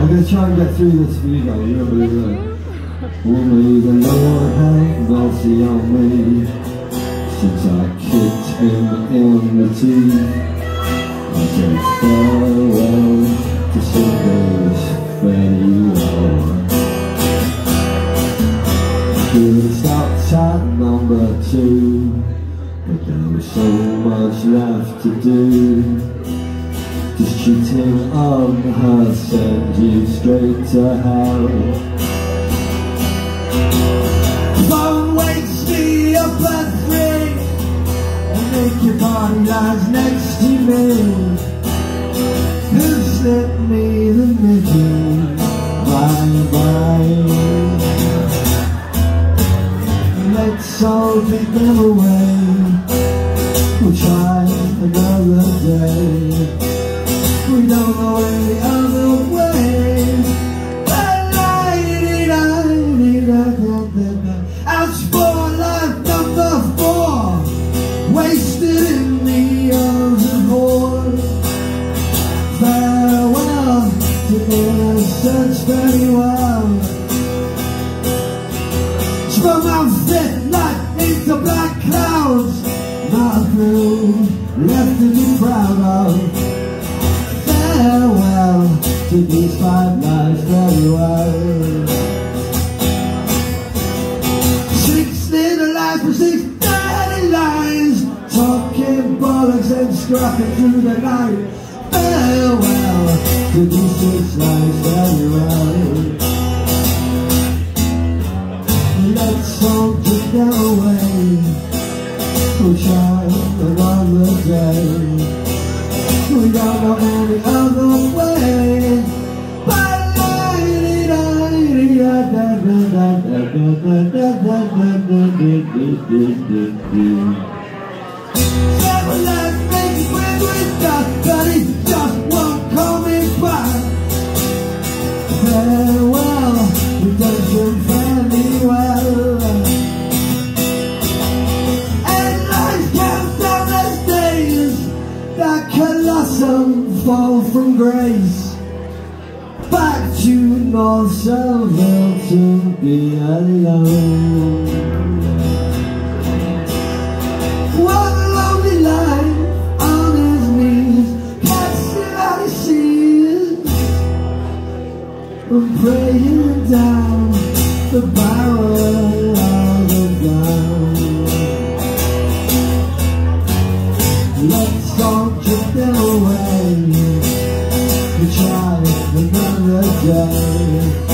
I'm gonna try and get through this for you guys, remember Only the Lord has mercy on me Since I kicked him in the teeth I said farewell to singers farewell Could stopped at number two But there was so much left to do just cheating on her send you straight to hell Phone wakes me up at three And your body lies next to me Who slipped me the middle Bye bye Let's all take them away. We'll try innocence, very well. From my fit night into black clouds, my crew left to be proud of farewell to these five lives very well. Six little lives for six dirty lines, talking bollocks and scrapping through the night. Farewell to these six lives very well. Let's all them away. We'll try another day. We don't know any other way. Seven life makes friends with God, fall from grace. Back to North Seville to be alone. One lonely life on his knees, casting out his seas, and praying down the barrel All get them away. We try another day.